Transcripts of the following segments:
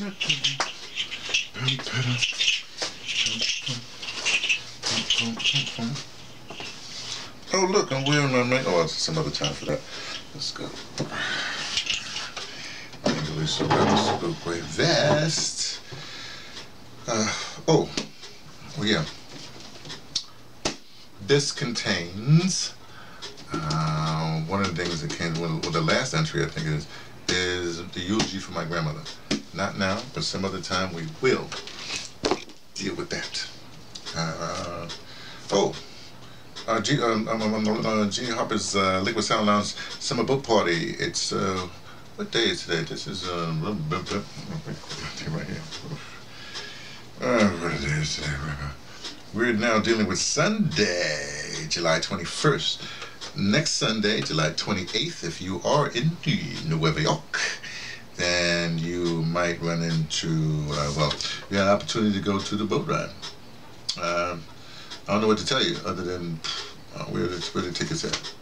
Oh, look, I'm wearing my make. Oh, some other time for that. Let's go. English Great Vest. Uh, oh, oh, yeah. This contains uh, one of the things that came with well, the last entry, I think is, is the eulogy for my grandmother. Not now, but some other time we will deal with that. Uh, oh, uh, G, um, um, um, um uh, Jeannie Hopper's uh, Liquid Sound Lounge Summer Book Party. It's, uh, what day is today? This is, um, right here. Uh, what it is today, We're now dealing with Sunday, July 21st. Next Sunday, July 28th, if you are in New York, then you might run into, uh, well, you have an opportunity to go to the boat ride. Uh, I don't know what to tell you other than uh, where, the, where the tickets at.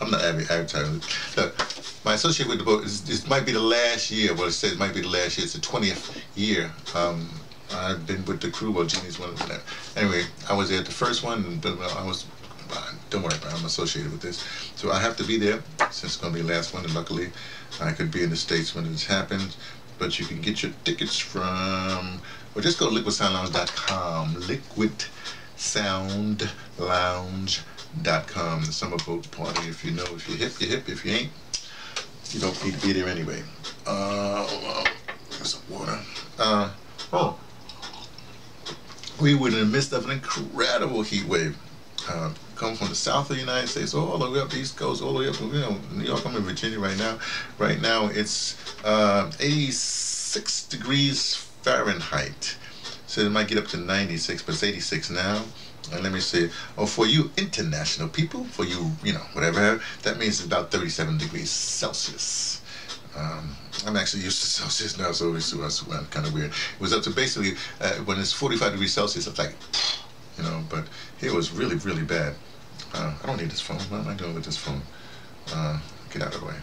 I'm not advertising. Look, my associate with the boat, is, this might be the last year, well, it says it might be the last year, it's the 20th year. Um, I've been with the crew, well, Jeannie's one of them. Anyway, I was there at the first one, but I was, don't worry about it, I'm associated with this. So I have to be there, since it's going to be the last one, and luckily I could be in the States when this happens. But you can get your tickets from, or just go to liquidsoundlounge.com, liquidsoundlounge.com, the summer boat party. If you know, if you're hip, you're hip. If you ain't, you don't need to be there anyway. Uh, some water. Uh, oh we were in the midst of an incredible heat wave. Uh, come from the south of the United States all the way up the East Coast, all the way up you know, New York. I'm in Virginia right now. Right now it's uh, 86 degrees Fahrenheit. So it might get up to 96, but it's 86 now. And let me say, oh, for you international people, for you, you know, whatever, that means it's about 37 degrees Celsius. Um, I'm actually used to Celsius now, so it's, it's kind of weird. It was up to basically, uh, when it's 45 degrees Celsius, it's like, you know, but it was really, really bad. Uh, I don't need this phone. What am I doing with this phone? Uh, get out of the way.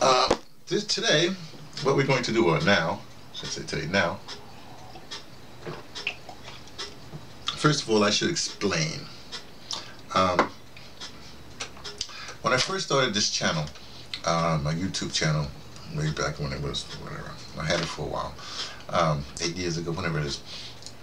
Uh, this, today, what we're going to do, or now, I should say today, now, first of all, I should explain. Um, when I first started this channel, uh, my YouTube channel, way back when it was whatever. I had it for a while, um, eight years ago, whenever it is.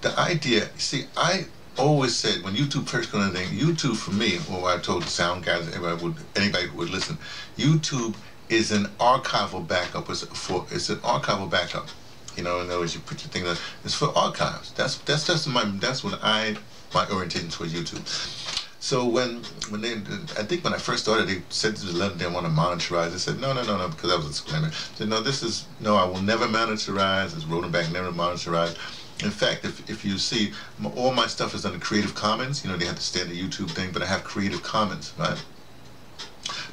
The idea, see, I always said when YouTube first got anything, YouTube for me, or I told the sound guys, anybody would, anybody would listen, YouTube is an archival backup. It's for it's an archival backup. You know, in other words, you put your thing there. It's for archives. That's that's that's my that's what I my orientation towards YouTube. So when when they, I think when I first started, they said to the they want to monetize. I said no, no, no, no, because I was a disclaimer. I said no, this is no, I will never monetize. It's Rodenbach never monetize. In fact, if, if you see, all my stuff is under Creative Commons. You know, they have the YouTube thing, but I have Creative Commons, right?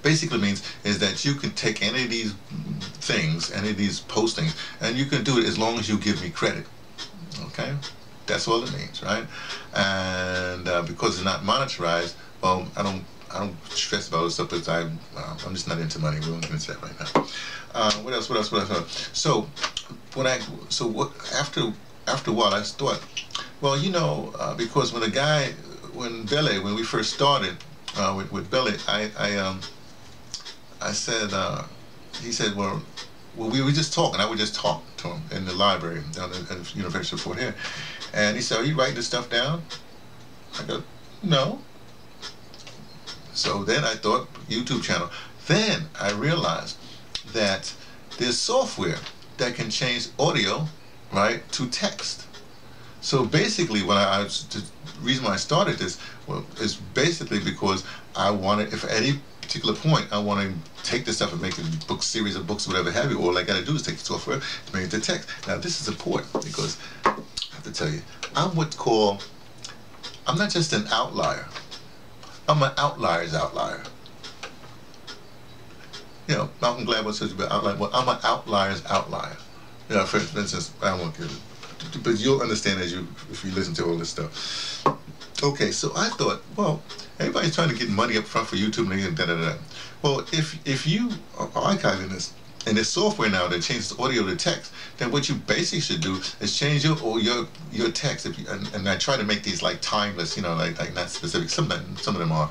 Basically means is that you can take any of these things, any of these postings, and you can do it as long as you give me credit. Okay? That's all it means, right? And uh, because it's not monetized, well, I don't I don't stress about this stuff because I uh, I'm just not into money. We won't get into that right now. Uh, what else? What else? What else? So when I so what after after a while I thought, well, you know, uh, because when a guy when Bele when we first started uh, with with Bele, I I um I said uh, he said well well, we were just talking. I would just talk to him in the library down at, at the University of Fort Hare. And he said, are you writing this stuff down? I go, no. So then I thought, YouTube channel. Then I realized that there's software that can change audio, right, to text. So basically, when I, I the reason why I started this well, is basically because I wanted, if any particular point, I want to take this stuff and make a book series of books, whatever have you. All I got to do is take the software to make it to text. Now, this is important because I have to tell you, I'm what's called, I'm not just an outlier. I'm an outlier's outlier. You know, Malcolm Gladwell says about outlier. Well, I'm an outlier's outlier. Know, for instance, I won't get it, but you'll understand as you if you listen to all this stuff. Okay, so I thought, well, everybody's trying to get money up front for YouTube and da da da. Well, if if you are archiving this and there's software now that changes audio to text, then what you basically should do is change your or your your text. If you, and, and, I try to make these like timeless, you know, like like not specific. Some of them, some of them are,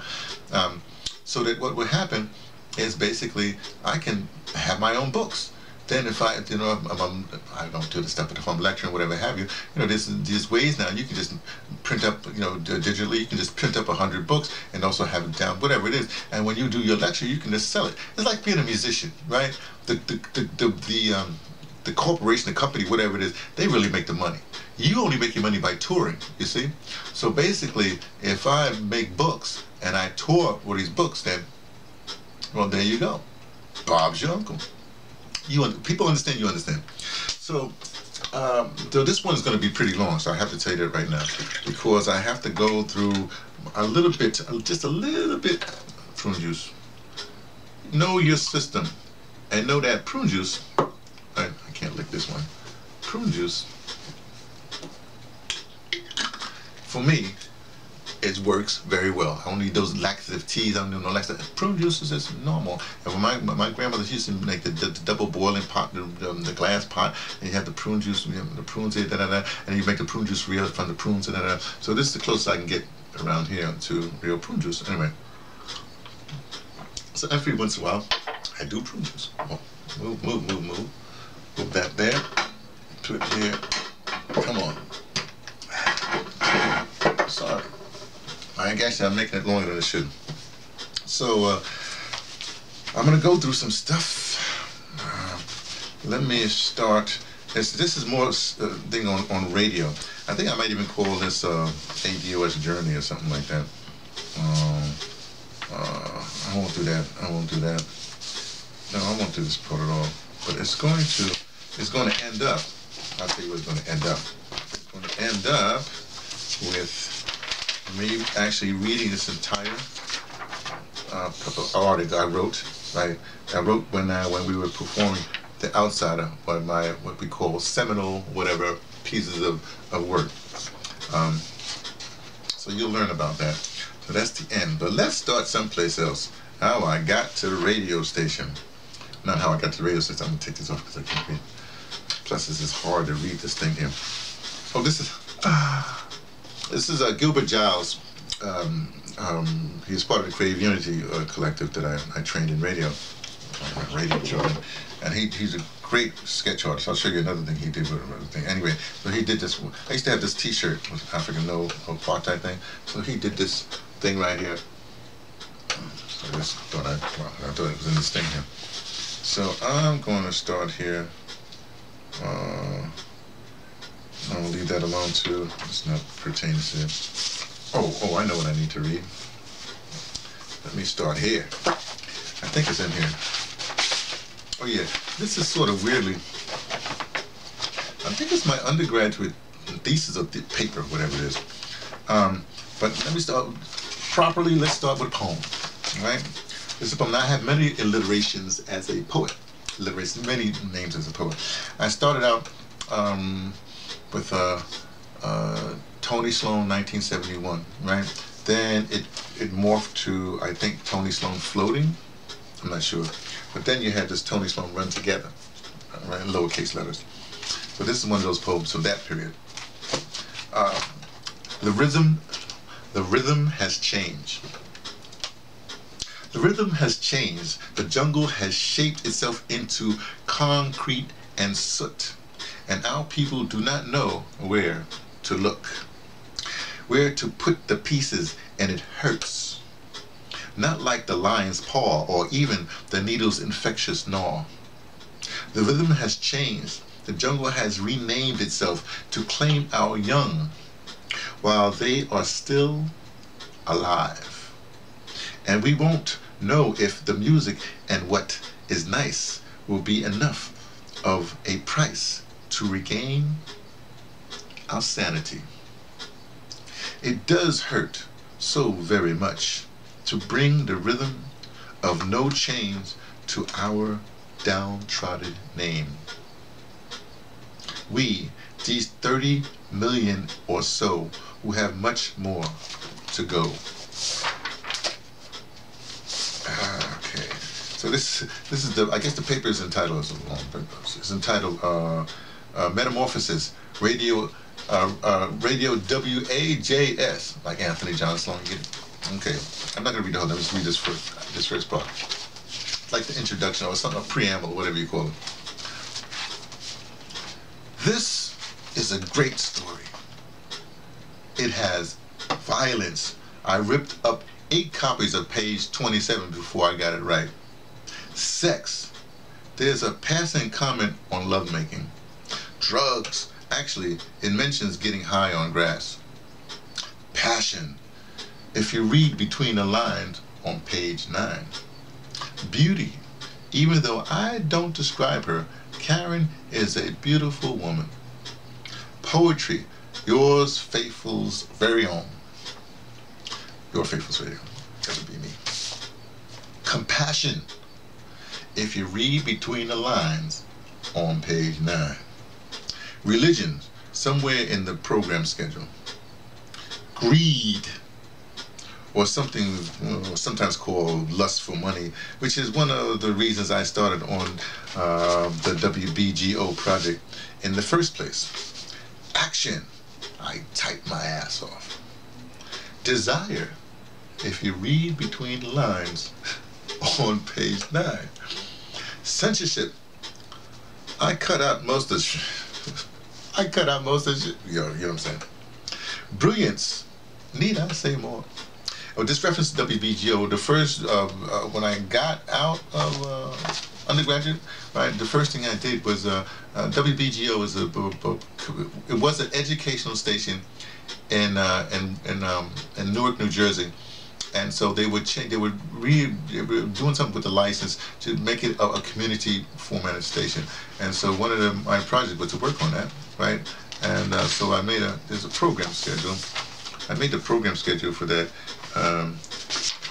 um, so that what would happen is basically I can have my own books. Then if I, you know, I'm, I'm, I don't do the stuff, but if I'm lecturing, whatever have you, you know, there's these ways now. You can just print up, you know, digitally. You can just print up a hundred books and also have it down, whatever it is. And when you do your lecture, you can just sell it. It's like being a musician, right? The the the the, the um, the corporation, the company, whatever it is, they really make the money. You only make your money by touring, you see? So basically, if I make books and I tour with these books, then, well, there you go. Bob's your uncle. You People understand, you understand. So, um, so this one is going to be pretty long, so I have to tell you that right now. Because I have to go through a little bit, just a little bit prune juice. Know your system and know that prune juice I, I can't lick this one. Prune juice, for me, it works very well. I don't need those laxative teas. I don't need no laxative. Prune juice is just normal. And when my my grandmother she used to make the, the, the double boiling pot, the, the, the, glass pot, and you have the prune juice, you the prunes here, da, da, da, and you make the prune juice real from the prunes, da, da, da. So this is the closest I can get around here to real prune juice. Anyway, so every once in a while, I do prune juice. Oh, move, move, move, move. Put that there. Put here. Come on. Sorry. I guess I'm making it longer than it should. So, uh, I'm going to go through some stuff. Uh, let me start. This, this is more uh, thing on, on radio. I think I might even call this uh, ADOS Journey or something like that. Um, uh, I won't do that. I won't do that. No, I won't do this part at all. But it's going to, it's going to end up, I'll tell you what it's going to end up. It's going to end up with me actually reading this entire uh, article I wrote, right? I wrote when I, when we were performing The Outsider, one of my, what we call seminal, whatever, pieces of, of work. Um, so you'll learn about that. So that's the end. But let's start someplace else. How I got to the radio station. Not how I got to the radio station. I'm gonna take this off because I can't read. Plus, this is hard to read this thing here. Oh, this is ah, this is uh, Gilbert Giles. Um, um, he's part of the Creative Unity uh, collective that I, I trained in radio, uh, radio children, and he, he's a great sketch artist. I'll show you another thing he did with another thing. Anyway, so he did this. I used to have this T-shirt with African no apartheid thing. So he did this thing right here. So I just thought I, well, I thought it was in this thing here. So I'm going to start here. Uh, I'll leave that alone too. It's not pertaining to. Oh, oh, I know what I need to read. Let me start here. I think it's in here. Oh yeah, this is sort of weirdly. I think it's my undergraduate thesis of the paper, whatever it is. Um, but let me start properly. Let's start with a poem, right? This is a poem. I have many alliterations as a poet. Alliterations, many names as a poet. I started out um, with uh, uh, Tony Sloan, 1971, right? Then it, it morphed to, I think, Tony Sloan Floating. I'm not sure. But then you had this Tony Sloan Run Together, right, in lowercase letters. But this is one of those poems from that period. Uh, the rhythm, the rhythm has changed. The rhythm has changed. The jungle has shaped itself into concrete and soot. And our people do not know where to look, where to put the pieces, and it hurts. Not like the lion's paw or even the needle's infectious gnaw. The rhythm has changed. The jungle has renamed itself to claim our young while they are still alive. And we won't know if the music and what is nice will be enough of a price to regain our sanity. It does hurt so very much to bring the rhythm of no chains to our downtrodden name. We, these 30 million or so, who have much more to go. Okay, so this this is the I guess the paper is entitled it's entitled uh, uh, Metamorphosis Radio uh, uh, Radio WAJS like Anthony John Sloan. Okay, I'm not gonna read the whole. thing. Let me just read this first. This first part, like the introduction or something, a preamble, whatever you call it. This is a great story. It has violence. I ripped up eight copies of page 27 before I got it right. Sex. There's a passing comment on lovemaking. Drugs. Actually, it mentions getting high on grass. Passion. If you read between the lines on page 9. Beauty. Even though I don't describe her, Karen is a beautiful woman. Poetry. Yours faithful's very own. Your faithful's very own. That would be me. Compassion if you read between the lines on page 9. Religion, somewhere in the program schedule. Greed, or something sometimes called lust for money, which is one of the reasons I started on uh, the WBGO project in the first place. Action, I type my ass off. Desire, if you read between the lines on page 9. Censorship. I cut out most of I cut out most of the shit. You know, you know what I'm saying? Brilliance. Need I say more? Oh, this reference to WBGO, the first, uh, uh, when I got out of uh, undergraduate, right, the first thing I did was, uh, uh, WBGO is a, it was an educational station in, uh, in, in, um, in Newark, New Jersey and so they would change. They would re they were doing something with the license to make it a, a, community formatted station. And so one of the, my projects was to work on that, right? And uh, so I made a there's a program schedule. I made the program schedule for that. Um,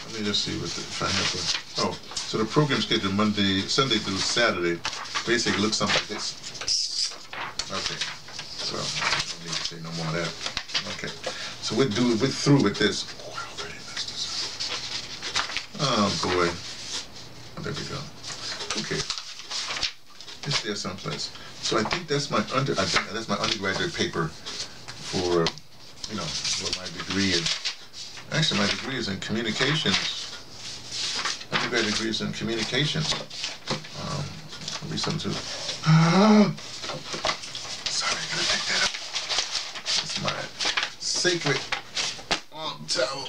let me just see what the, if I have a, oh so the program schedule Monday Sunday through Saturday basically looks something like this. Okay, so I don't need to say no more of that. Okay, so we're do we're through with this. Oh boy. Oh, there we go. Okay. It's there someplace. So I think that's my under. That's my undergraduate paper for, you know, what my degree is. Actually, my degree is in communications. Undergraduate degree is in communications. Um, read something too. Sorry, I gotta pick that up. It's my sacred towel.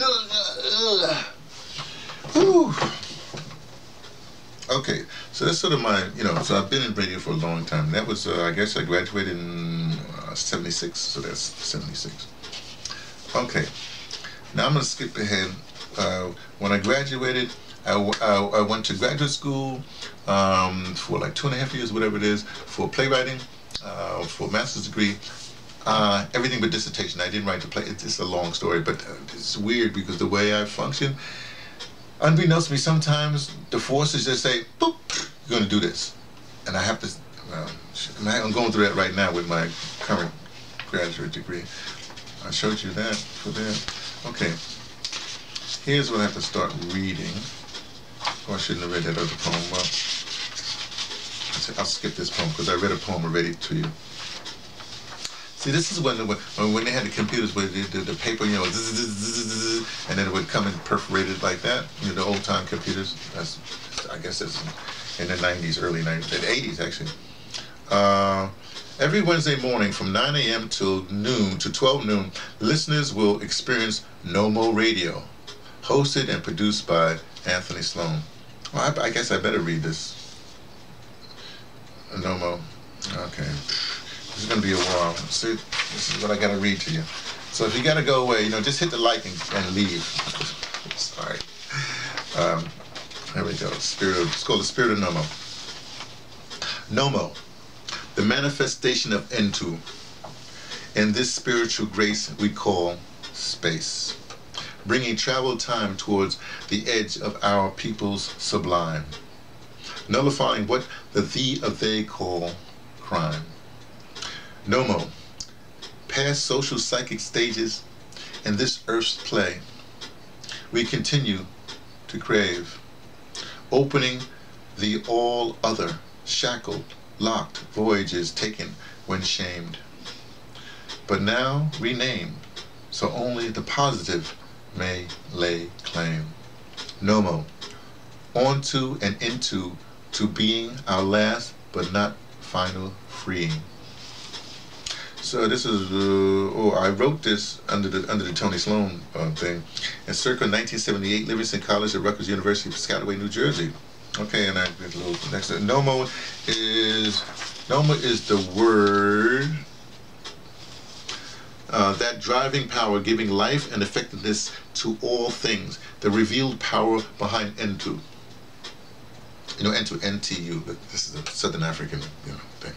Uh, uh, uh. Okay, so that's sort of my, you know, so I've been in radio for a long time. That was, uh, I guess I graduated in uh, 76, so that's 76. Okay, now I'm going to skip ahead. Uh, when I graduated, I, went to graduate school um, for like two and a half years, whatever it is, for playwriting, uh, for a master's degree. Uh, everything but dissertation. I didn't write the play. It's, it's a long story, but uh, it's weird because the way I function, unbeknownst to me, sometimes the forces just say, boop, you're going to do this. And I have to, I'm going through that right now with my current graduate degree. I showed you that for that. Okay. Here's what I have to start reading. Oh, I shouldn't have read that other poem. Well, I'll skip this poem because I read a poem already to you. See, this is when when, when they had the computers with the, the, the paper, you know, zzz, zzz, zzz, and then it would come and perforated like that. You know, the old time computers. That's, I guess it's in the 90s, early 90s, the 80s actually. Uh, every Wednesday morning from 9 a.m. till noon to 12 noon, listeners will experience NOMMO Radio, hosted and produced by Anthony Sloan. Well, I, I guess I better read this. NOMMO. Okay. Is going to be a while. See, this is what I got to read to you. So if you got to go away, you know, just hit the like and, and leave. Sorry. Um, there we go. Spirit of, it's called the Spirit of Nommo. Nommo, the manifestation of Entu. In this spiritual grace we call space, bringing travel time towards the edge of our people's sublime, nullifying what the thee of they call crime. Nommo, past social psychic stages in this earth's play, we continue to crave opening the all other, shackled, locked voyages taken when shamed. But now renamed, so only the positive may lay claim. Nommo, onto and into, to being our last but not final freeing. So this is, uh, oh, I wrote this under the under the Tony Sloan uh, thing. In circa 1978, Livingston College at Rutgers University, Piscataway, New Jersey. Okay, and I a little next. Nommo is Noma is the word uh, that driving power, giving life and effectiveness to all things. The revealed power behind Entu. You know, Entu, NTU. This is a Southern African, you know, thing.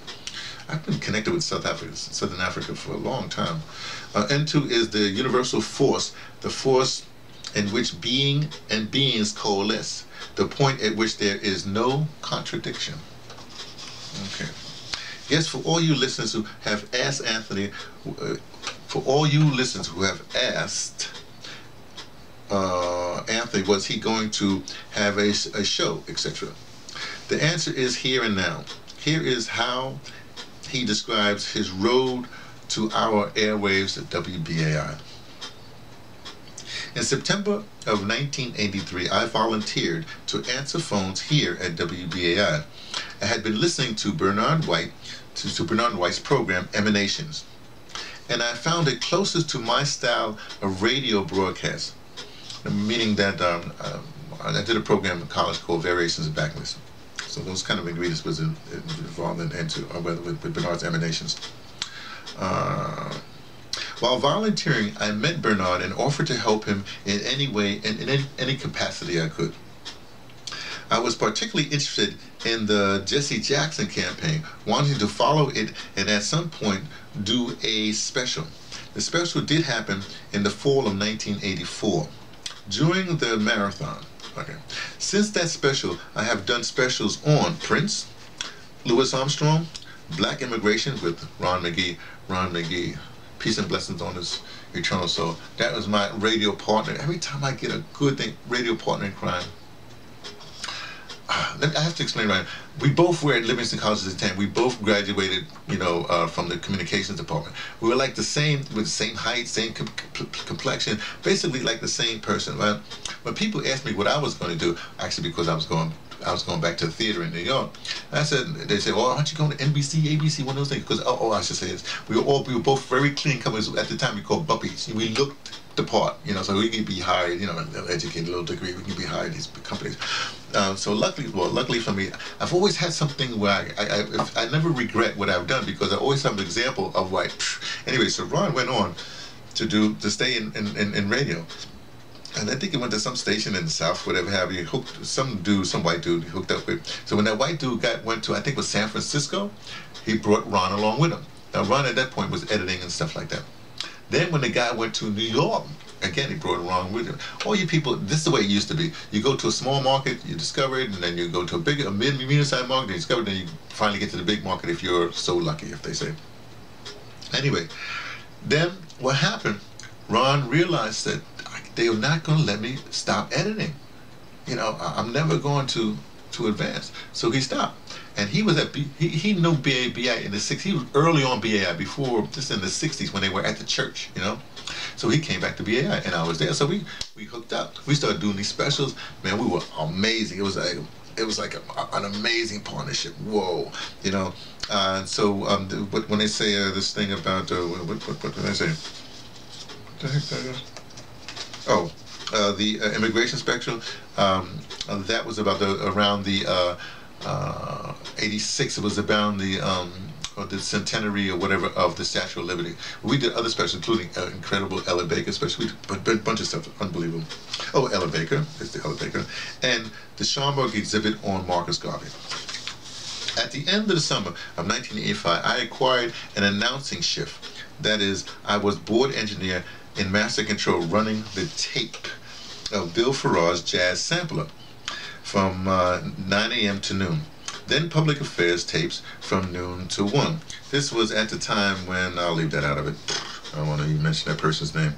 I've been connected with South Africa, Southern Africa for a long time. Uh, Entu is the universal force, the force in which being and beings coalesce, the point at which there is no contradiction. Okay. Yes, for all you listeners who have asked Anthony, uh, for all you listeners who have asked uh, Anthony, was he going to have a, a show, etc.? The answer is here and now. Here is how he describes his road to our airwaves at WBAI. In September of 1983, I volunteered to answer phones here at WBAI. I had been listening to Bernard White, to, to Bernard White's program, Emanations, and I found it closest to my style of radio broadcast, meaning that um, uh, I did a program in college called Variations of Backlist. So those kind of ingredients was in, involved in, into uh, with, with Bernard's emanations. Uh, while volunteering, I met Bernard and offered to help him in any way, in, in any, any capacity I could. I was particularly interested in the Jesse Jackson campaign, wanting to follow it and at some point do a special. The special did happen in the fall of 1984 during the marathon. Okay. Since that special, I have done specials on Prince, Louis Armstrong, Black Immigration with Ron McGee. Ron McGee, peace and blessings on his eternal soul. That was my radio partner. Every time I get a good thing, radio partner in crime, I have to explain right. We both were at Livingston College at the time. We both graduated, you know, uh, from the communications department. We were like the same, with the same height, same com complexion, basically like the same person. Right? When people asked me what I was going to do, actually because I was going I was going back to the theater in New York. I said, they said, well, aren't you going to NBC, ABC, one of those things? Because, oh, oh, I should say this. We were all, we were both very clean companies. At the time, we called Buppies. We looked the part, you know, so we could be hired, you know, an educated little degree, we can be hired these companies. Um, so luckily, well, luckily for me, I've always had something where I, I, I, I never regret what I've done because I always have an example of like, anyway, so Ron went on to do, to stay in, in, in radio and I think he went to some station in the South, whatever have you, hooked some dude, some white dude hooked up with. So when that white dude got went to I think it was San Francisco, he brought Ron along with him. Now Ron at that point was editing and stuff like that. Then when the guy went to New York, again he brought Ron with him. All you people, this is the way it used to be. You go to a small market, you discover it, and then you go to a big, a mid, medium-sized market, you discover it, then you finally get to the big market if you're so lucky, if they say. Anyway, then what happened? Ron realized that they were not going to let me stop editing. You know, I'm never going to to advance. So he stopped. And he was at, B, he, he knew BAI in the 60s. He was early on BAI before, just in the 60s when they were at the church, you know. So he came back to BAI and I was there. So we, we hooked up. We started doing these specials. Man, we were amazing. It was like, it was like a, an amazing partnership. Whoa, you know. Uh, so um, when they say uh, this thing about, uh, what, what, what, did I say? What the heck? Oh, uh, the uh, immigration spectrum. Um, that was about the around the uh, uh, 86. It was about the um, or the centenary or whatever of the Statue of Liberty. We did other specials, including uh, incredible Ella Baker special. We did a bunch of stuff, unbelievable. Oh, Ella Baker, it's the Ella Baker, and the Schomburg exhibit on Marcus Garvey. At the end of the summer of 1985, I acquired an announcing shift. That is, I was board engineer in master control running the tape of Bill Farrar's jazz sampler from uh, 9 a.m. to noon. Then public affairs tapes from noon to 1. This was at the time when, I'll leave that out of it. I don't want to even mention that person's name.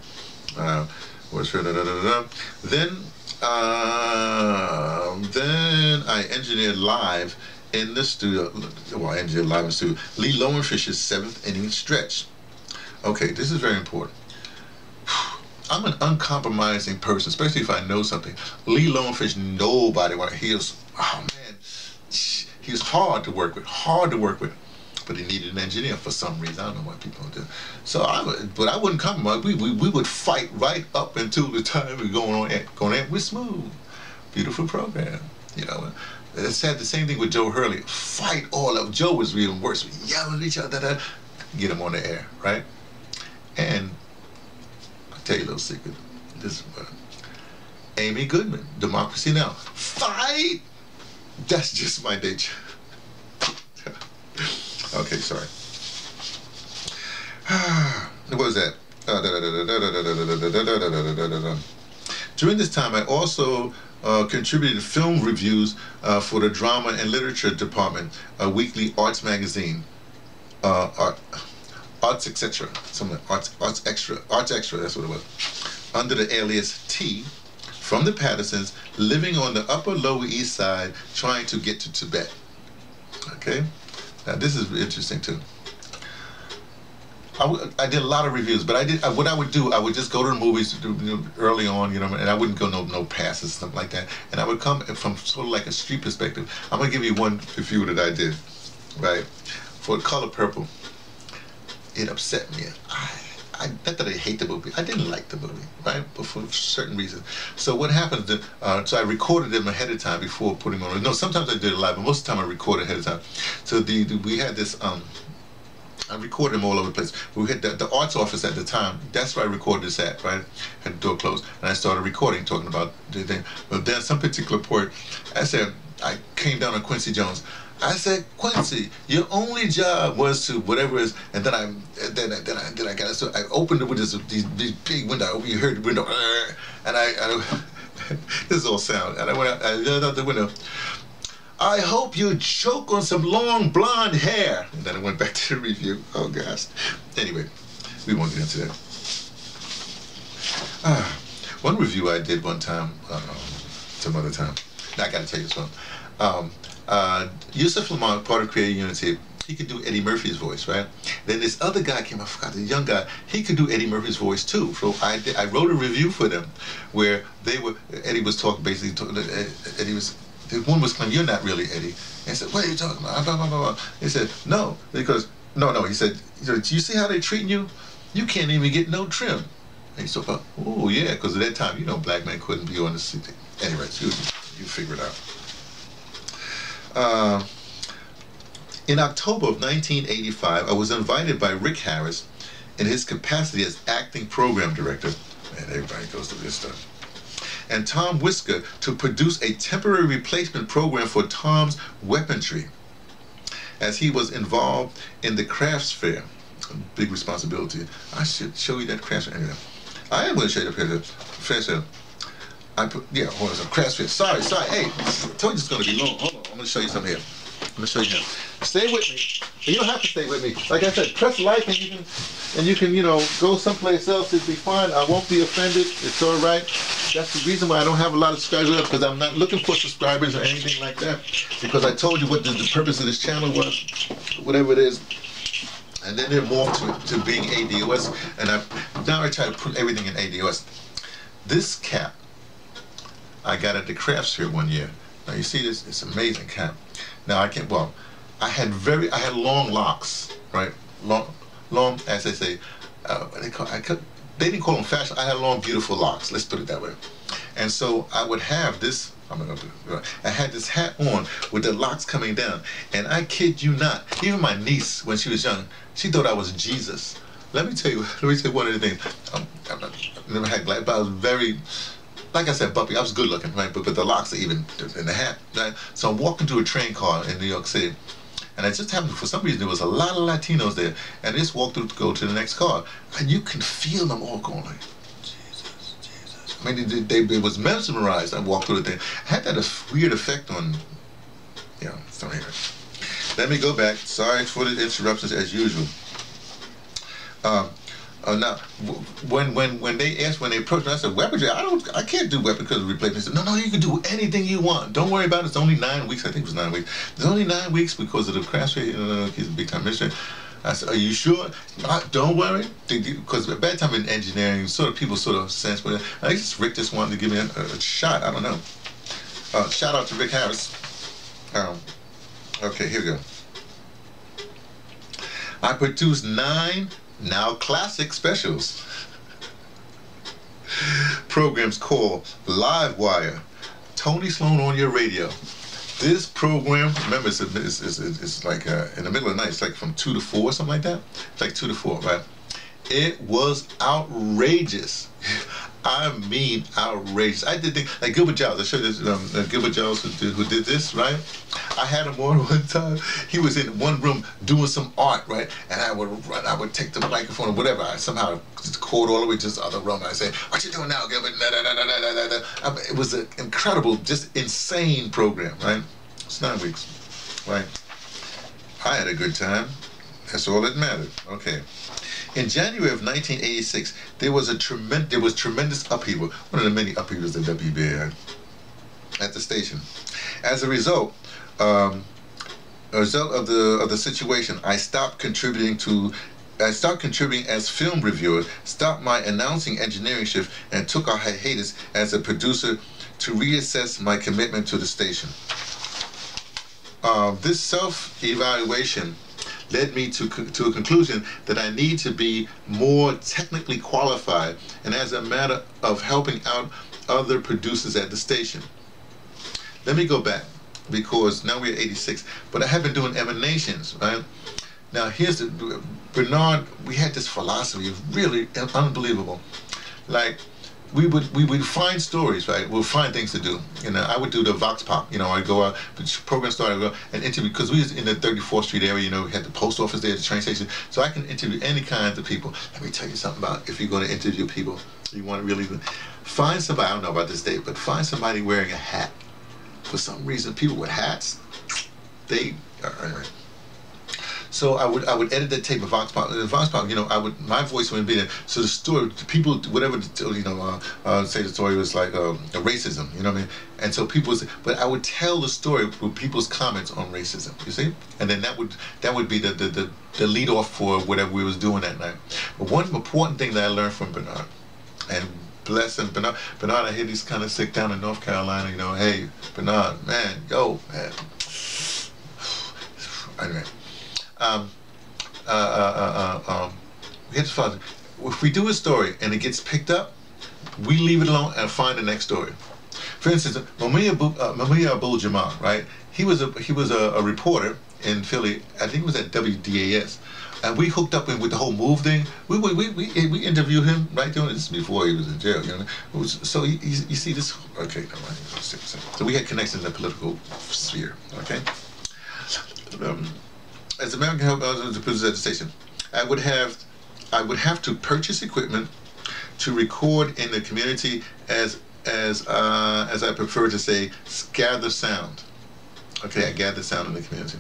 Uh, Was da, da, da, da. Then, uh, then I engineered live in the studio. Well, I engineered live in the studio. Lee Lowenfish's seventh inning stretch. Okay, this is very important. I'm an uncompromising person, especially if I know something. Lee Lowenfish, nobody he was, oh man, he was hard to work with, hard to work with. But he needed an engineer for some reason. I don't know why people don't. So I would, but I wouldn't compromise. We, we, we would fight right up until the time we going on At, going in. We're smooth, beautiful program. You know, it's had the same thing with Joe Hurley. Fight all of Joe was even worse. We yelling at each other, get him on the air, right? And tell you little secret. This is what Amy Goodman, Democracy Now! Fight! That's just my nature. okay, sorry. what was that? During this time, I also uh, contributed film reviews uh, for the Drama and Literature Department, a weekly arts magazine. Uh, art, arts etc. Something arts arts extra arts extra. That's what it was. Under the alias T, from the Pattersons, living on the Upper Lower East Side, trying to get to Tibet. Okay, now this is interesting too. I, I did a lot of reviews, but I did I, what I would do. I would just go to the movies early on, you know, and I wouldn't go no no passes stuff like that. And I would come from sort of like a street perspective. I'm gonna give you one review that I did, right, for Color Purple it upset me. I, I, not that I hate the movie. I didn't like the movie, right? But for certain reasons. So what happens, uh, so I recorded them ahead of time before putting on. No, sometimes I did it live, but most of the time I record ahead of time. So the, the we had this. Um, I recorded them all over the place. We had the, the, arts office at the time. That's where I recorded this at, right? Had the door closed, and I started recording, talking about the thing. But then some particular point, I said I came down on Quincy Jones. I said, Quincy, your only job was to whatever is, and then I, then I, then I, then I got so I opened the windows, these, these big window. You heard the window, and I, I this is all sound, and I went out, I looked out the window. I hope you choke on some long blonde hair. And then I went back to the review. Oh gosh. Anyway, we won't get into that. Uh, one review I did one time, uh, some other time. Now I got to tell you something. Um, uh, Yusuf Lamont, part of Creative Unity, he could do Eddie Murphy's voice, right? Then this other guy came, I forgot, the young guy, he could do Eddie Murphy's voice too. So I, I wrote a review for them where they were, Eddie was talking, basically, Eddie was, the one was claiming, you're not really Eddie. And I said, what are you talking about? Blah, blah, blah, blah. He said, no, because, no, no, he said, do you see how they're treating you? You can't even get no trim. And he said, oh yeah, because at that time, you know, black men couldn't be on the city. Anyway, you, you figure it out. Uh, in October of 1985, I was invited by Rick Harris in his capacity as acting program director. and everybody goes through this stuff. And Tom Whisker to produce a temporary replacement program for Tom's weaponry, as he was involved in the crafts fair. Big responsibility. I should show you that crafts fair. Anyway, I am going to show you the crafts fair. I put, yeah, hold on, fair. Sorry, sorry. Hey, I told you it's gonna be long. Hold on, I'm gonna show you something here. I'm gonna show you here. Stay with me. You don't have to stay with me. Like I said, press like and you can, and you can, you know, go someplace else. It'll be fine. I won't be offended. It's all right. That's the reason why I don't have a lot of subscribers because I'm not looking for subscribers or anything like that. Because I told you what the, the purpose of this channel was, whatever it is and then it morphed to, to being ADOS, and I now I try to put everything in ADOS. This cap I got at the crafts fair one year. Now you see this, it's amazing cap. Now I can well, I had very, I had long locks, right? Long, long, as they say, uh, they call, I they didn't call them fashion. I had long, beautiful locks. Let's put it that way. And so I would have this. I'm gonna do. I had this hat on with the locks coming down, and I kid you not. Even my niece, when she was young, she thought I was Jesus. Let me tell you. Let me tell you one of the things. Um, I never had black, but I was very like I said, Buppie, I was good looking, right? But, but the locks are even in the hat. Right? So I'm walking to a train car in New York City. And it just happened, for some reason, there was a lot of Latinos there. And I just walked through to go to the next car. And you can feel them all going like, Jesus, Jesus. I mean, they, they, it was mesmerized. I walked through the thing. I had that a weird effect on, you know. Let me go back. Sorry for the interruptions as usual. Um, Uh, now, when when when they asked when they approached me, I said weaponry. I don't, I can't do weapons because of replacement. They said, no, no, you can do anything you want. Don't worry about it. It's only nine weeks. I think it was nine weeks. It's only nine weeks because of the crash rate. Know, he's a big time mystery. I said, are you sure? don't worry, because at that time in engineering, sort of people sort of sense, but I guess Rick just wanted to give me a, a shot. I don't know. Uh, shout out to Rick Harris. Um, okay, here we go. I produced nine now classic specials. Programs called Live Wire, Tony Sloan on your radio. This program, remember, it's, it's, it's, it's like uh, in the middle of the night. It's like from 2 to 4 or something like that. It's like 2 to 4, right? It was outrageous. I mean outrageous. I did think like Gilbert Giles. I showed this um, Gilbert Giles who did, who did this right. I had him on one time. He was in one room doing some art right, and I would run. I would take the microphone or whatever. I somehow cord all the way to this other room. I say, "What you doing now, Gilbert?" Nah, nah, nah, I mean, it was an incredible, just insane program, right? It's nine weeks, right? I had a good time. That's all that mattered. Okay. In January of 1986, there was a tremendous there was tremendous upheaval, one of the many upheavals that WBAI had at the station. As a result, um, a result of the of the situation, I stopped contributing to I stopped contributing as film reviewer, stopped my announcing engineering shift, and took a hiatus as a producer to reassess my commitment to the station. Uh, this self-evaluation led me to, to a conclusion that I need to be more technically qualified and as a matter of helping out other producers at the station. Let me go back because now we're at 86, but I have been doing emanations, right? Now here's the, Bernard, we had this philosophy, really unbelievable. Like, we would we would find stories, right? We'll find things to do. You know, I would do the Vox Pop. You know, I'd go out, the program started, go and interview because we was in the 34th Street area. You know, we had the post office there, the train station, so I can interview any kinds of people. Let me tell you something about if you're going to interview people, you want to really find somebody. I don't know about this date, but find somebody wearing a hat. For some reason, people with hats, they. Anyway, so I would I would edit that tape of Vox Pop. Vox Pop, you know, I would my voice wouldn't be there. So the story, people, whatever, you know, uh, uh, say the story was like uh, racism. You know what I mean? And so people, would say, but I would tell the story with people's comments on racism. You see, and then that would that would be the the the, the lead off for whatever we was doing that night. But one important thing that I learned from Bernard, and bless him, Bernard. Bernard, I hear he's kind of sick down in North Carolina. You know, hey, Bernard, man, yo, man. Anyway, um, uh, uh, uh, um, here's father. If we do a story and it gets picked up, we leave it alone and find the next story. For instance, Mumia uh, Jamal, right? He was a he was a, a, reporter in Philly. I think it was at WDAS, and we hooked up with the whole move thing. We we we we, we interviewed him right doing this before he was in jail. You know, so you, you see this. Okay, so we had connections in the political sphere. Okay. Um, as American Health at the station, I would have I would have to purchase equipment to record in the community as as uh, as I prefer to say, gather sound. Okay, I gather sound in the community.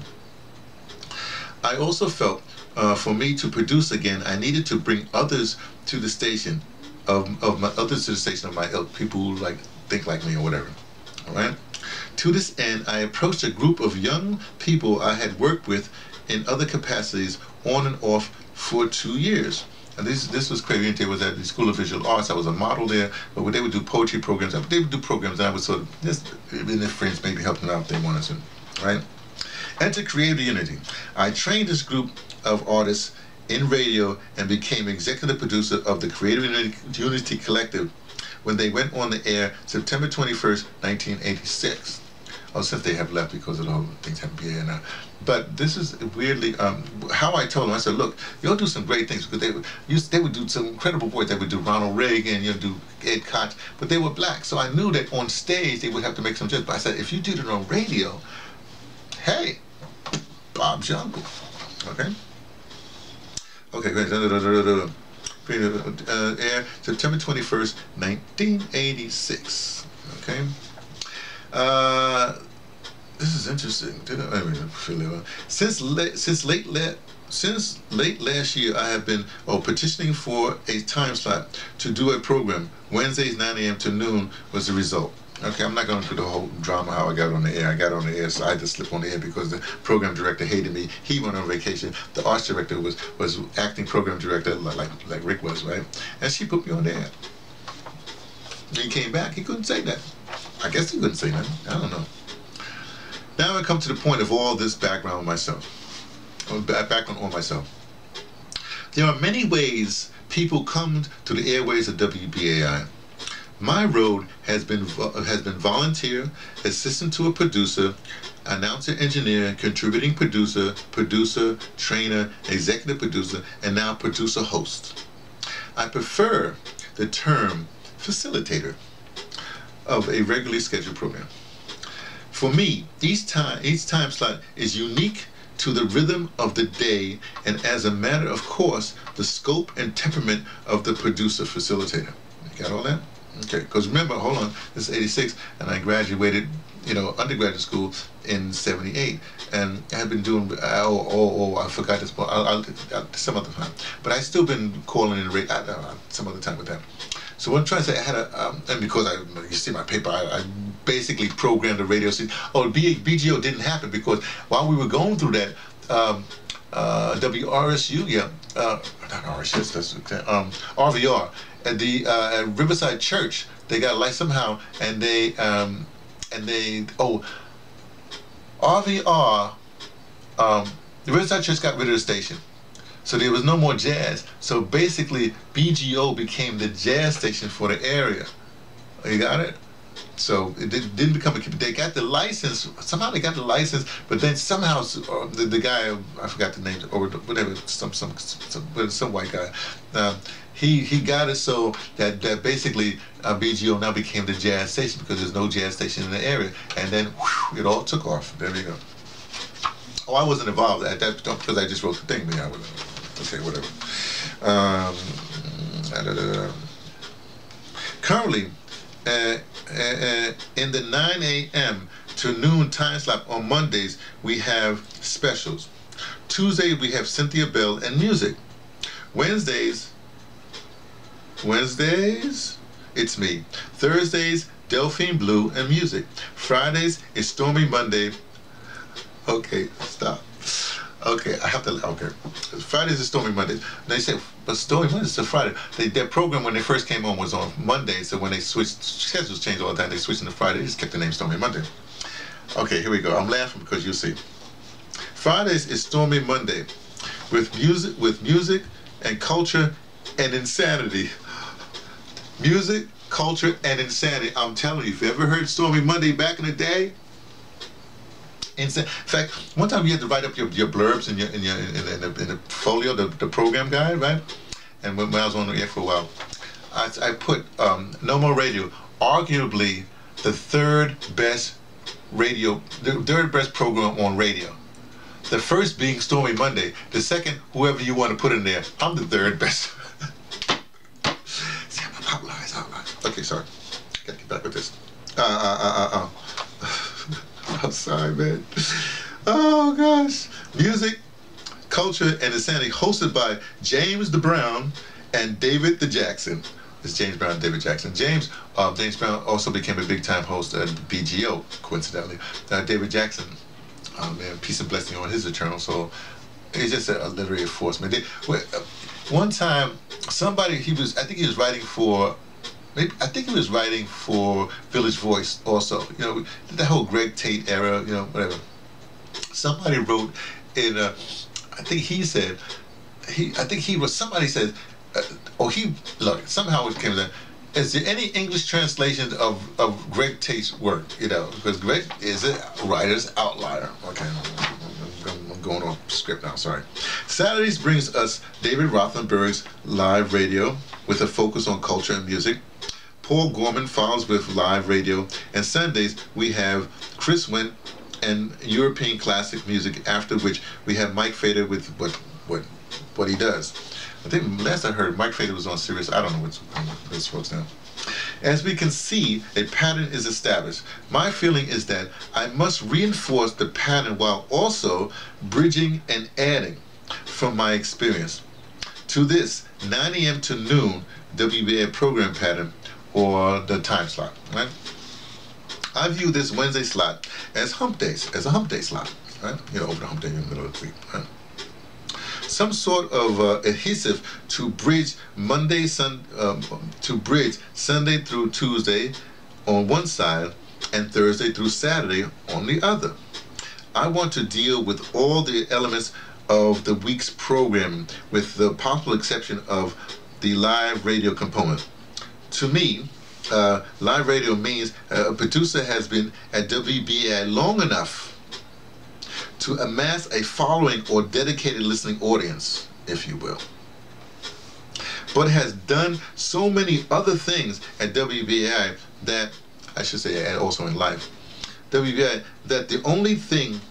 I also felt uh, for me to produce again, I needed to bring others to the station, of, of my others to the station of my ilk, people who like think like me or whatever. All right. To this end, I approached a group of young people I had worked with in other capacities on and off for two years. And this this was. It was at the School of Visual Arts. I was a model there, but they would do poetry programs. They would do programs, and I would sort of just, in their friends, maybe help them out if they wanted to, right? And to create unity, I trained this group of artists in radio and became executive producer of the Creative Unity Collective when they went on the air September 21st, 1986 oh, since they have left because of all the things happen here now. But this is weirdly um, how I told them. I said, look, you'll do some great things because they would they would do some incredible voice. They would do Ronald Reagan, you know, do Ed Koch, but they were black. So I knew that on stage they would have to make some judgments. But I said, if you did it on radio, hey, Bob Jungle, okay. Okay, great. Uh, air September 21st, 1986. Okay. Uh, this is interesting. Did I, I mean, since late, since late, since late last year, I have been oh, petitioning for a time slot to do a program. Wednesdays, 9 a.m. to noon was the result. Okay, I'm not going to the whole drama how I got on the air. I got on the air, so I had to slip on the air because the program director hated me. He went on vacation. The arts director was was acting program director like like Rick was, right? And she put me on the air. he came back. He couldn't say that. I guess he couldn't say nothing. I don't know. Now I come to the point of all this background myself. Background on myself. There are many ways people come to the airways of WBAI. My road has been has been volunteer, assistant to a producer, announcer engineer, contributing producer, producer, trainer, executive producer, and now producer host. I prefer the term facilitator of a regularly scheduled program. For me, each time each time slot is unique to the rhythm of the day and as a matter of course, the scope and temperament of the producer facilitator. You got all that? Okay, because remember, hold on, this is 86, and I graduated, you know, undergraduate school in 78, and I've been doing, oh, oh, oh I forgot this, I'll, I'll, I'll, some other time, but I've still been calling in some other time with that. So what I'm trying to say, I had a, um, and because I, you see my paper, I, I basically programmed the radio. Scene. Oh, B, BGO didn't happen because while we were going through that, um, uh, WRSU, yeah, uh, not RSU, that's, um, RVR, at the uh, at Riverside Church. They got a light somehow, and they um, and they oh RVR. Um, the Riverside Church got rid of the station. So there was no more jazz. So basically, BGO became the jazz station for the area. You got it? So it didn't become a. They got the license. Somehow they got the license, but then somehow uh, the, the guy I forgot the name or whatever some some some, some white guy. Uh, he he got it so that, that basically uh, BGO now became the jazz station because there's no jazz station in the area, and then whew, it all took off. There we go. Oh, I wasn't involved at that because I just wrote the thing. Yeah, okay, whatever. Um, currently, uh, uh, uh, in the 9 a.m. to noon time slot on Mondays, we have specials. Tuesday, we have Cynthia Bell and music. Wednesdays, Wednesdays, it's me. Thursdays, Delphine Blue and music. Fridays, it's Stormy Monday. Okay, stop. Okay, I have to. Okay, Fridays is Stormy Mondays. They say, but Stormy Mondays is a Friday. They, their program when they first came on was on Monday, so when they switched schedules changed all the time. They switched into Friday. They just kept the name Stormy Monday. Okay, here we go. I'm laughing because you see. Fridays is Stormy Monday, with music, with music and culture and insanity music, culture, and insanity. I'm telling you, if you ever heard Stormy Monday back in the day, insane. In fact, one time you had to write up your, your blurbs in your in your in, in, the, in the folio, the, the program guide, right? And when, when I was on the air for a while, I, I put um, Nommo Radio, arguably the third best radio, the third best program on radio. The first being Stormy Monday. The second, whoever you want to put in there. I'm the third best. Okay, sorry. Gotta get back with this. Uh, uh, uh, uh, uh. I'm sorry, man. Oh, gosh. Music, Culture, and Insanity, hosted by James the Brown and David the Jackson. It's James Brown and David Jackson. James, uh, James Brown also became a big-time host at BGO, coincidentally. Uh, David Jackson, oh man, peace and blessing on his eternal soul. He's just a, a literary force, man. They, uh, one time, somebody, he was, I think he was writing for maybe I think he was writing for Village Voice also. You know, the whole Greg Tate era. You know, whatever. Somebody wrote in. I think he said. He. I think he was. Somebody said. Uh, or he look somehow it came to that. Is there any English translation of, of Greg Tate's work? You know, because Greg is a writer's outlier. Okay, I'm going off script now. Sorry. Saturdays brings us David Rothenberg's live radio with a focus on culture and music. Paul Gorman files with live radio, and Sundays we have Chris Whent and European classic music. After which we have Mike Feder with what what what he does. I think last I heard, Mike Feder was on Sirius. I don't know what's what's folks now. As we can see, a pattern is established. My feeling is that I must reinforce the pattern while also bridging and adding. from my experience to this 9 a.m. to noon WBA program pattern or the time slot, right? I view this Wednesday slot as hump days, as a hump day slot, right? You know, over the hump day in the middle of the week, right? Some sort of uh, adhesive to bridge Monday, sun, um, to bridge Sunday through Tuesday on one side and Thursday through Saturday on the other. I want to deal with all the elements of the week's program with the possible exception of the live radio component. To me, uh, live radio means a producer has been at WBA long enough to amass a following or dedicated listening audience, if you will, but has done so many other things at WBA that, I should say, and also in life, WBA, that the only thing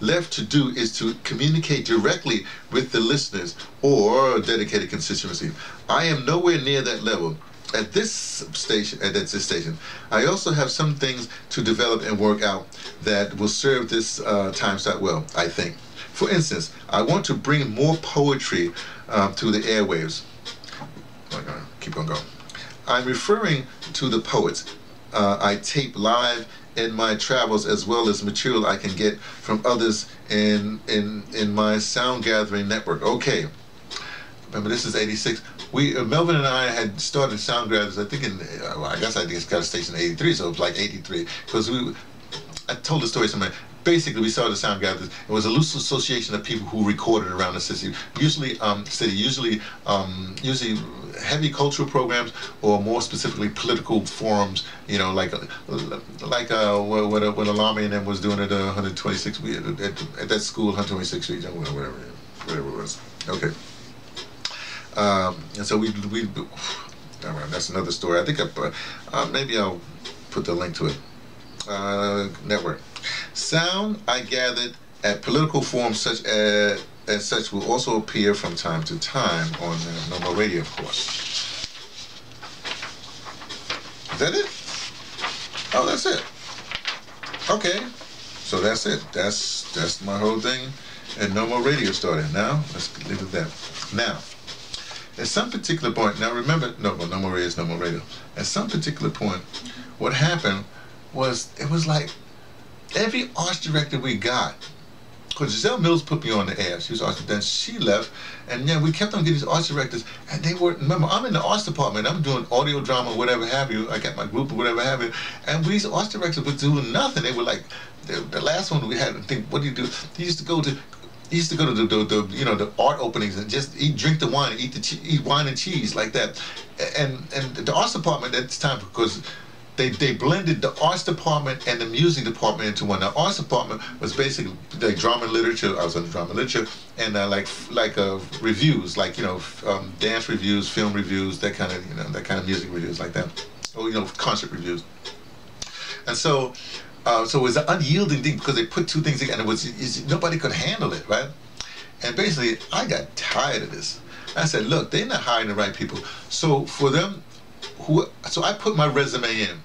left to do is to communicate directly with the listeners or dedicated constituency. I am nowhere near that level at this station, at this station, I also have some things to develop and work out that will serve this uh, time slot well, I think. For instance, I want to bring more poetry um, to the airwaves. Oh keep on going. I'm referring to the poets uh, I tape live in my travels as well as material I can get from others in in in my sound gathering network. Okay. Remember, this is 86 we uh, Melvin and I had started Sound. I think in uh, well, I guess I think it's got a station in '83, so it was like '83 because we. I told the story somewhere. Basically, we started Sound. It was a loose association of people who recorded around the city. Usually, um, city. Usually, um, usually heavy cultural programs or more specifically political forums. You know, like like uh, what what, what Alami and them was doing at uh, 126 at, at, at that school, 126 Street, whatever, whatever it was. Okay. Um, and so we we that's another story. I think I, uh, maybe I'll put the link to it. Uh, network sound I gathered at political forums such as as such will also appear from time to time on uh, Nommo radio, of course. Is that it? Oh, that's it. Okay, so that's it. That's that's my whole thing. And Nommo radio started. Now let's leave it there. Now. At some particular point, now remember, no, Nommo radio, Nommo radio. At some particular point, what happened was it was like every arts director we got, because Giselle Mills put me on the air. She was arts then she left, and then we kept on getting these arts directors, and they were remember I'm in the arts department. I'm doing audio drama, whatever have you. I got my group or whatever have you, and these arts directors were doing nothing. They were like the, the last one we had. I think what do you do? They used to go to he used to go to the, the, the, you know the art openings and just eat drink the wine, eat the eat wine and cheese like that, and and the arts department at this time because they they blended the arts department and the music department into one. The arts department was basically drama and literature. I was in drama and literature and uh, like like uh, reviews, like you know um, dance reviews, film reviews, that kind of you know that kind of music reviews like that, or you know concert reviews. And so uh, so it was an unyielding thing because they put two things together and it was nobody could handle it, right? And basically, I got tired of this. I said, look, they're not hiring the right people. So for them, who, so I put my resume in.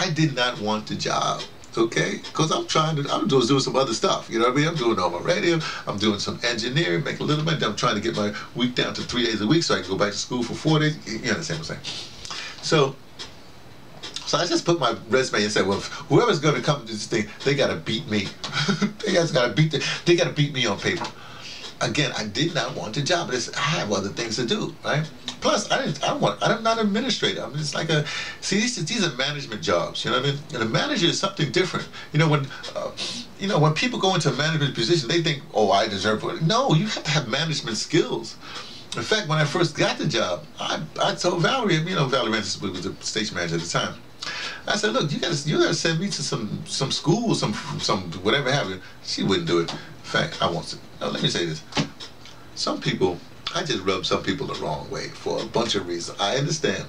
I did not want the job, okay? Because I'm trying to, I'm doing, doing some other stuff. You know what I mean? I'm doing all my radio. I'm doing some engineering, make a little money. I'm trying to get my week down to three days a week so I can go back to school for four days. You understand what I'm saying? So so I just put my resume and said, well, whoever's going to come to this thing, they got to beat me. they guys got to beat the, they got to beat me on paper. Again, I did not want the job. I have other things to do, right? Plus, I didn't. I want. I'm not an administrator. I'm just like a. See, these these are management jobs. You know what I mean? And a manager is something different. You know when, uh, you know when people go into a management position, they think, oh, I deserve it. No, you have to have management skills. In fact, when I first got the job, I, I told Valerie, you know, Valerie was the station manager at the time. I said, look, you gotta you gotta send me to some some school, some some whatever you. She wouldn't do it. In fact, I want to. Now let me say this. Some people, I just rub some people the wrong way for a bunch of reasons. I understand.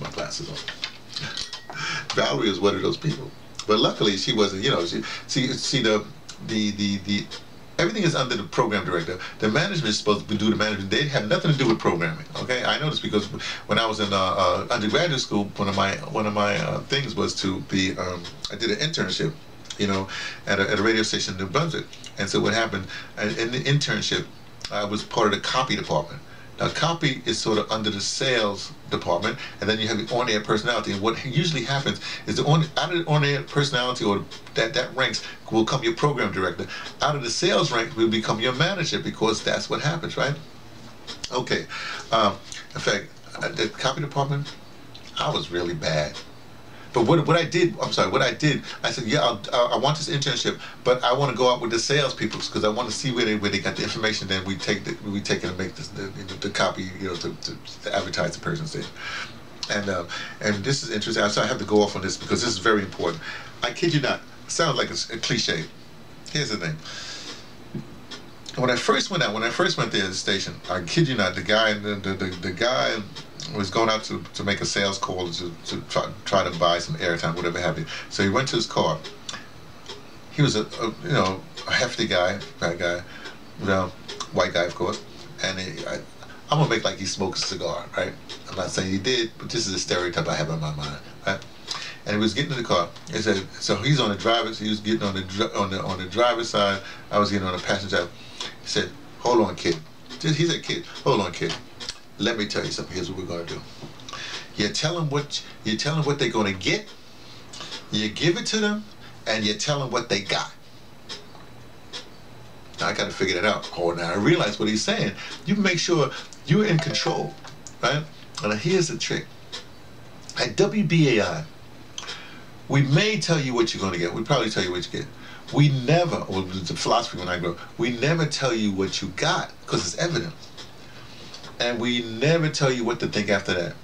My glasses on. Valerie is one of those people, but luckily she wasn't. You know, she see see the the the the everything is under the program director. The management is supposed to do the management. They have nothing to do with programming. Okay, I know this because when I was in uh, uh, undergraduate school, one of my one of my uh, things was to be. Um, I did an internship, you know, at a, at a radio station in New Brunswick. And so what happened uh, in the internship, I was part of the copy department. Now, copy is sort of under the sales department, and then you have the on-air personality. And what usually happens is the on out of the on-air personality or that that ranks will come your program director. Out of the sales rank will become your manager because that's what happens, right? Okay. Um, in fact, the copy department, I was really bad. But what, what I did, I'm sorry, what I did, I said, yeah, I'll, i want this internship, but I want to go out with the salespeople because I want to see where they where they got the information. Then we take the, we take it and make this, the, the, the copy, you know, to, to, to advertise the person's thing. And uh, and this is interesting. So I have to go off on this because this is very important. I kid you not. Sounds like a, a cliche. Here's the thing when I first went out, when I first went there to the station, I kid you not, the guy, the, the, the, the guy was going out to, to make a sales call to, to try, try to buy some airtime, whatever have you. So he went to his car. He was a, a you know a hefty guy, fat guy, you know, white guy of course, and he, I, I'm gonna make like he smoked a cigar, right? I'm not saying he did, but this is a stereotype I have in my mind, right? And he was getting in the car. He said, so he's on the driver's. He was getting on the on the on the driver's side. I was getting on the passenger side. He said, hold on, kid. He said, kid, hold on, kid let me tell you something. Here's what we're to do. You tell them what you tell them what they're going to get. You give it to them, and you tell them what they got. Now I got to figure that out. Oh, now I realize what he's saying. You make sure you're in control, right? And here's the trick. At WBAI, we may tell you what you're going to get. We probably tell you what you get. We never, well, the philosophy when I grow, we never tell you what you got because it's evident and we never tell you what to think after that.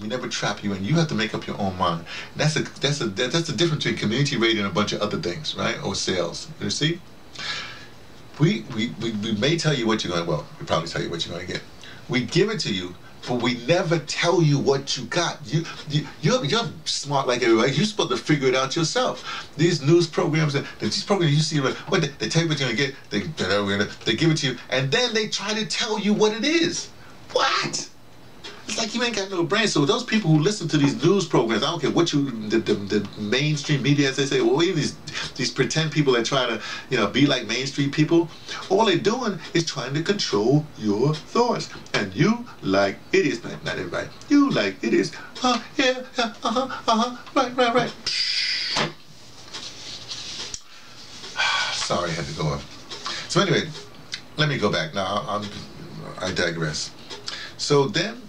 We never trap you and You have to make up your own mind. That's a that's a that's the difference between community radio and a bunch of other things, right? Or sales. You see? We we, we, we may tell you what you're going. Well, we probably tell you what you're going to get. We give it to you, but we never tell you what you got. You, you you're, you're smart like everybody. You're supposed to figure it out yourself. These news programs, these programs you see, what they, they tell you what you're gonna get. They they give it to you, and then they try to tell you what it is. What? It's like you ain't got no brain. So those people who listen to these news programs, I don't care what you, the, the, the mainstream media, as they say, well, even these these pretend people that try to, you know, be like mainstream people, all they're doing is trying to control your thoughts. And you like it is, not, not everybody, you like it is, uh, yeah, yeah, uh-huh, uh-huh, right, right, right. Sorry, I had to go off. So anyway, let me go back. Now, I'm, I digress. So then,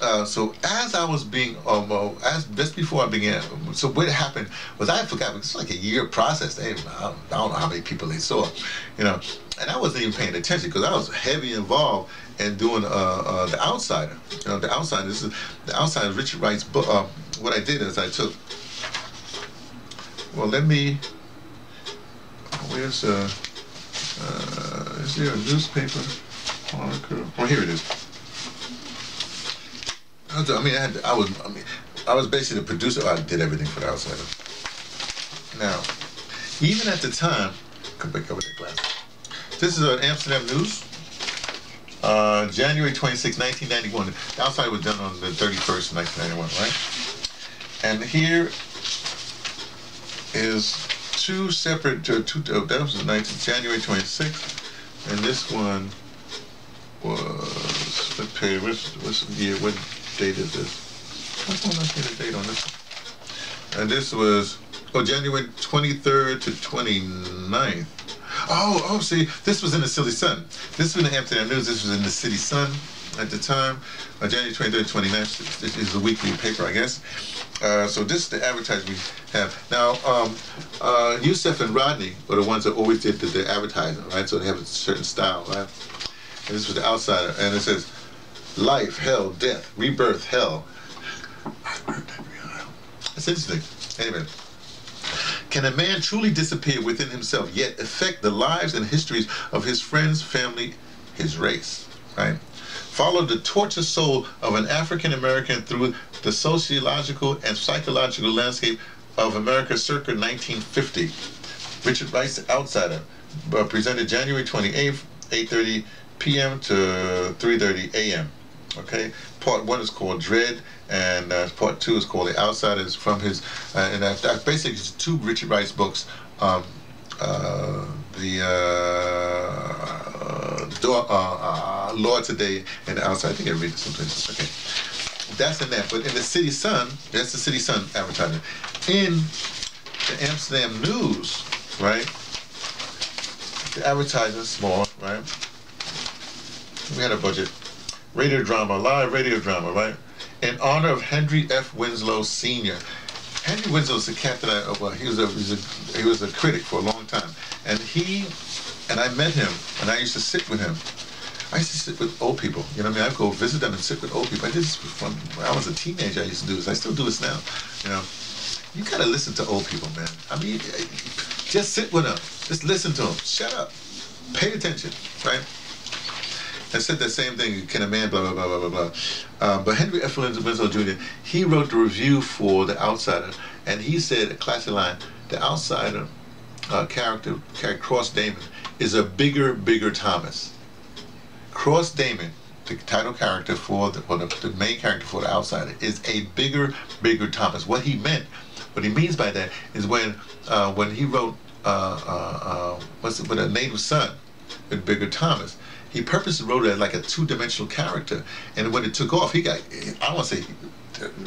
uh, so as I was being, um, uh, as just before I began, so what happened was I forgot, it's like a year process. They, I, don't, I don't know how many people they saw, you know, and I wasn't even paying attention because I was heavy involved in doing uh, uh, The Outsider. You know, The Outsider, this is, The Outsider, Richard Wright's book. Uh, what I did is I took, well, let me, where's, uh, uh, is there a newspaper? Oh, here it is. I mean, I, had, I was, I mean, I was basically the producer. I did everything for the Outsider. Now, even at the time, come back over that glass. This is an Amsterdam News, uh, January 26, 1991. The Outsider was done on the 31st, 1991, right? And here is two separate, uh, two, uh, that was 19, January 26th, and this one was, what period, what's, what's the year, what date is this? Why don't I see the date on this? And this was, oh, January 23rd to 29th. Oh, oh, see, this was in the City Sun. This was in the Amsterdam News. This was in the City Sun at the time. Uh, January 23rd, 29th. This is a weekly paper, I guess. Uh, so this is the advertising we have. Now, um, uh, Yusef and Rodney were the ones that always did the, the advertising, right? So they have a certain style, right? And this was the outsider. And it says, life, hell, death, rebirth, hell. That's interesting. Anyway. Can a man truly disappear within himself, yet affect the lives and histories of his friends, family, his race? Right? Follow the tortured soul of an African American through the sociological and psychological landscape of America circa 1950. Richard Wright's Outsider, uh, presented January 28th, 8.30 p.m. to 3.30 a.m. Okay, part one is called Dread, and uh, part two is called The Outsiders from his, uh, and that's, that's basically two Richard Wright's books. Um, uh, the uh, uh, uh, Lawd Today and the outside. I think I read it someplace. Okay. That's in that. But in the City Sun, that's the City Sun advertising. In the Amsterdam News, right? The advertising small, right? We had a budget. Radio drama, live radio drama, right? In honor of Henry F. Winslow Sr. Henry Winslow is a captain of, uh, well, he was a, he was a, he was a critic for a long time. And he, and I met him, and I used to sit with him. I used to sit with old people. You know what I mean? I'd go visit them and sit with old people. I did this when I was a teenager. I used to do this. I still do this now. You know, you gotta listen to old people, man. I mean, just sit with them. Just listen to them. Shut up. Pay attention, right? I said the same thing, can a man, blah, blah, blah, blah, blah, blah. Uh, but Henry F. Winslow Jr., he wrote the review for The Outsider, and he said, a classic line, The Outsider uh, character, Cross Damon, is a bigger, bigger Thomas. Cross Damon, the title character for the, or the, the main character for The Outsider, is a bigger, bigger Thomas. What he meant, what he means by that is when uh, when he wrote uh, uh, uh what's it, with a native son, with Bigger Thomas, he purposely wrote it like a two-dimensional character. And when it took off, he got, I don't want to say,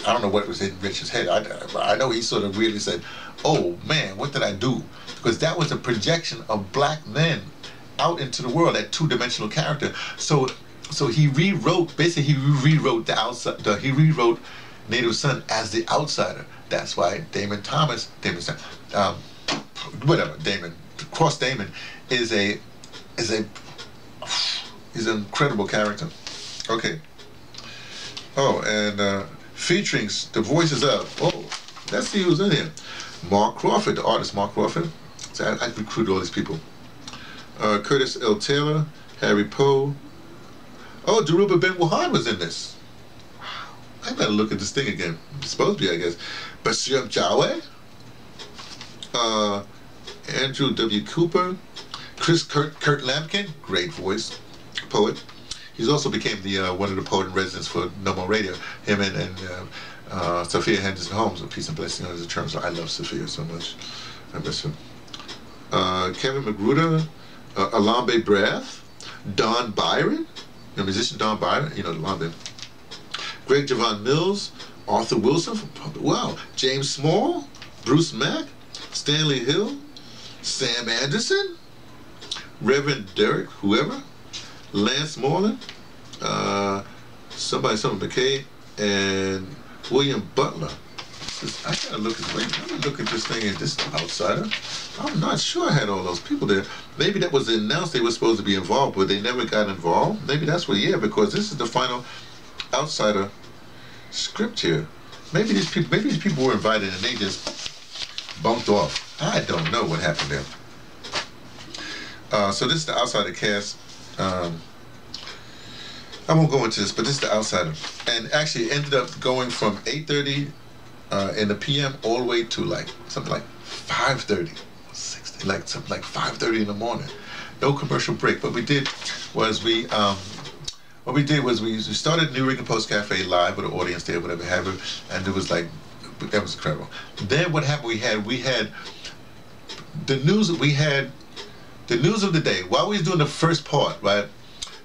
I don't know what was in Richard's head. I, I know he sort of really said, oh man, what did I do? Because that was a projection of black men out into the world, that two-dimensional character. So so he rewrote, basically he rewrote the outside, the, he rewrote Native Son as the outsider. That's why Damon Thomas, Damon, um, whatever, Damon, Cross Damon is a, is a He's an incredible character. Okay. Oh, and uh, featuring the voices of, oh, let's see who's in here. Mark Crawford, the artist Mark Crawford. So I, I recruited all these people. Uh, Curtis L. Taylor, Harry Poe. Oh, Dhoruba bin Wahad was in this. I better look at this thing again. It's supposed to be, I guess. Bashir Jawe, uh, Andrew W. Cooper, Chris Kurt, Kurt Lampkin, great voice poet. He's also became the uh, one of the poet in residence for Nommo Radio. Him and, and uh, uh, Sophia Henderson Holmes, a peace and blessing on his terms. I love Sophia so much. I miss him. Uh, Kevin Magruder, uh, Elombe Brath, Don Byron, the musician Don Byron, you know, Elombe. Greg Javon Mills, Arthur Wilson, wow, James Small, Bruce Mack, Stanley Hill, Sam Anderson, Reverend Derek, whoever, Lance Moreland, uh, somebody, something and William Butler. I gotta look at wait, let me look at this thing. Is this outsider? I'm not sure I had all those people there. Maybe that was announced they were supposed to be involved, but they never got involved. Maybe that's what. Yeah, because this is the final outsider script here. Maybe these people, maybe these people were invited and they just bumped off. I don't know what happened there. Uh, so this is the outsider cast. Um, I won't go into this, but this is the outsider, and actually ended up going from 8:30 uh, in the PM all the way to like something like 5:30, 60, like something like 5:30 in the morning. No commercial break. What we did was we um, what we did was we, we started Nuyorican Poets Cafe live with an audience there, whatever have you, and it was like that was incredible. Then what happened? We had we had the news. That we had the news of the day, while we was doing the first part, right,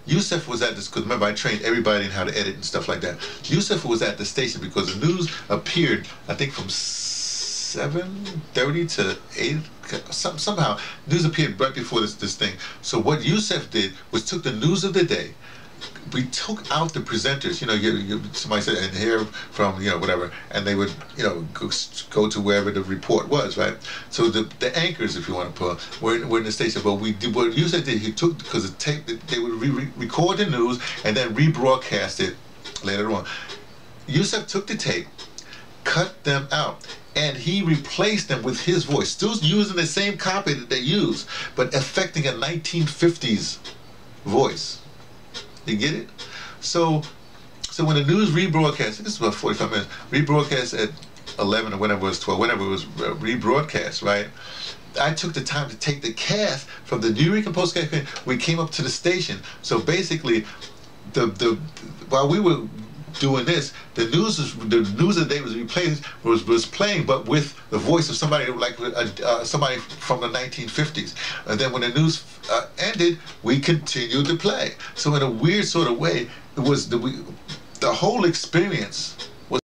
Yusuf was at this, because remember I trained everybody in how to edit and stuff like that. Yusuf was at the station because the news appeared, I think from 7.30 to 8, some, somehow, news appeared right before this, this thing. So what Yusuf did was took the news of the day, we took out the presenters. You know, you, you, somebody said and hear from you know whatever, and they would you know go, go to wherever the report was, right? So the the anchors, if you want to put, were, were in the station. But we did what you said he took because the tape they would re -re record the news and then rebroadcast it later on. Yusuf took the tape, cut them out, and he replaced them with his voice, still using the same copy that they used, but affecting a 1950s voice. You get it? So, so when the news rebroadcast, this is about 45 minutes, rebroadcast at 11 or whenever it was 12, whenever it was uh, rebroadcast, right? I took the time to take the cast from the New York Post We came up to the station. So basically, the the while we were doing this, the news was, the news of the day was replaying was was playing, but with the voice of somebody like uh, uh, somebody from the 1950s. And then when the news uh, ended, we continued to play. So in a weird sort of way, it was the we, the whole experience